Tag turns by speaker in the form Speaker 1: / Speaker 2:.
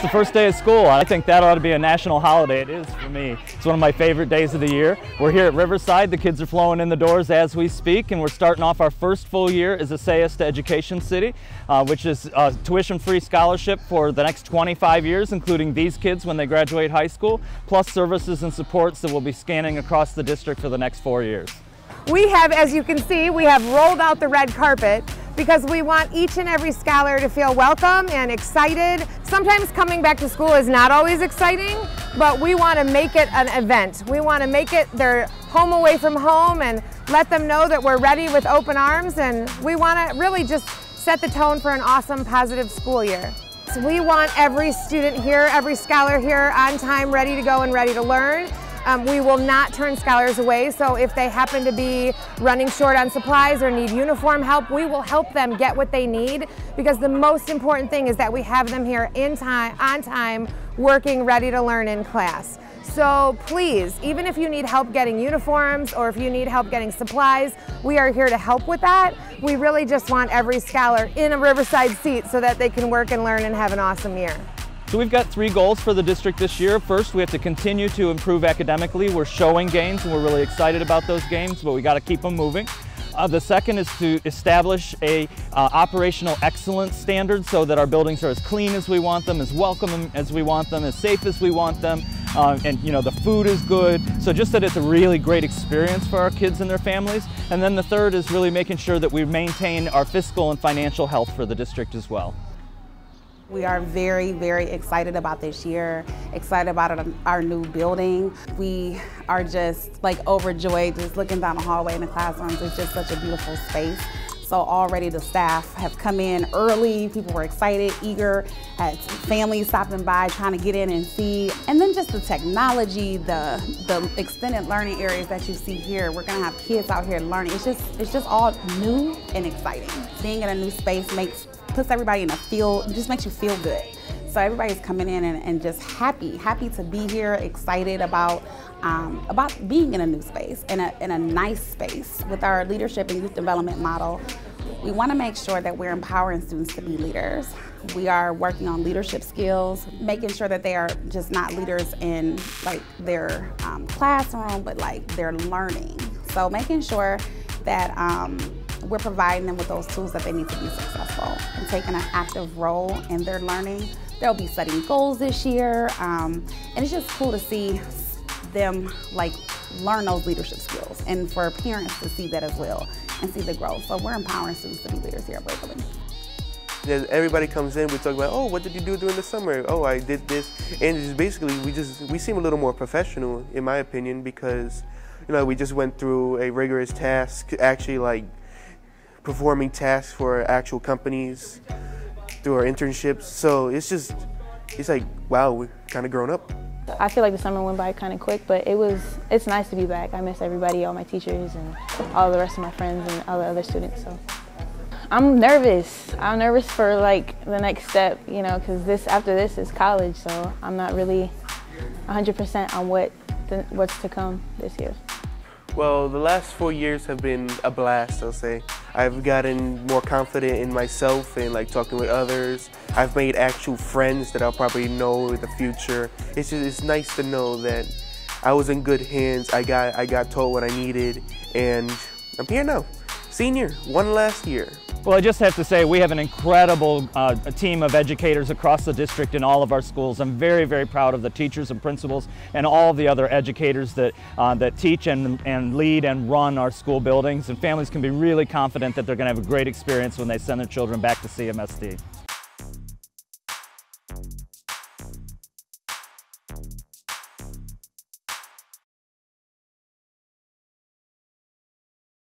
Speaker 1: it's the first day of school. I think that ought to be a national holiday. It is for me. It's one of my favorite days of the year. We're here at Riverside. The kids are flowing in the doors as we speak, and we're starting off our first full year as a Say Yes Education City, uh, which is a tuition-free scholarship for the next 25 years, including these kids when they graduate high school, plus services and supports that we'll be scanning across the district for the next four years.
Speaker 2: We have, as you can see, we have rolled out the red carpet because we want each and every scholar to feel welcome and excited. Sometimes coming back to school is not always exciting, but we want to make it an event. We want to make it their home away from home and let them know that we're ready with open arms and we want to really just set the tone for an awesome, positive school year. So we want every student here, every scholar here on time, ready to go and ready to learn. Um, we will not turn scholars away, so if they happen to be running short on supplies or need uniform help, we will help them get what they need because the most important thing is that we have them here in time, on time, working, ready to learn in class. So please, even if you need help getting uniforms or if you need help getting supplies, we are here to help with that. We really just want every scholar in a Riverside seat so that they can work and learn and have an awesome year.
Speaker 1: So we've got three goals for the district this year. First, we have to continue to improve academically. We're showing gains and we're really excited about those gains, but we got to keep them moving. Uh, the second is to establish a uh, operational excellence standard so that our buildings are as clean as we want them, as welcome as we want them, as safe as we want them, uh, and you know the food is good. So just that it's a really great experience for our kids and their families. And then the third is really making sure that we maintain our fiscal and financial health for the district as well.
Speaker 3: We are very, very excited about this year, excited about our new building. We are just like overjoyed just looking down the hallway in the classrooms. It's just such a beautiful space. So already the staff have come in early. People were excited, eager, had families stopping by trying to get in and see. And then just the technology, the the extended learning areas that you see here. We're gonna have kids out here learning. It's just it's just all new and exciting. Being in a new space makes puts everybody in a feel, just makes you feel good. So everybody's coming in and, and just happy, happy to be here, excited about um, about being in a new space, in a, in a nice space. With our leadership and youth development model, we want to make sure that we're empowering students to be leaders. We are working on leadership skills, making sure that they are just not leaders in like their um, classroom, but like their learning. So making sure that um, we're providing them with those tools that they need to be successful and taking an active role in their learning. They'll be setting goals this year, um, and it's just cool to see them like learn those leadership skills and for parents to see that as well and see the growth. So we're empowering students to be leaders here at Waverly.
Speaker 4: Everybody comes in, we talk about, oh, what did you do during the summer? Oh, I did this. And just basically, we just, we seem a little more professional, in my opinion, because, you know, we just went through a rigorous task, actually like performing tasks for actual companies through our internships. So it's just, it's like, wow, we've kind of grown up.
Speaker 5: I feel like the summer went by kind of quick, but it was, it's nice to be back. I miss everybody, all my teachers and all the rest of my friends and all the other students. So I'm nervous. I'm nervous for like the next step, you know, because this, after this is college. So I'm not really 100% on what, the, what's to come this year.
Speaker 4: Well, the last four years have been a blast, I'll say. I've gotten more confident in myself and like talking with others. I've made actual friends that I'll probably know in the future. It's just, it's nice to know that I was in good hands. I got I got told what I needed and I'm here now. Senior, one last year.
Speaker 1: Well, I just have to say we have an incredible uh, team of educators across the district in all of our schools. I'm very, very proud of the teachers and principals and all the other educators that, uh, that teach and, and lead and run our school buildings. And families can be really confident that they're going to have a great experience when they send their children back to CMSD.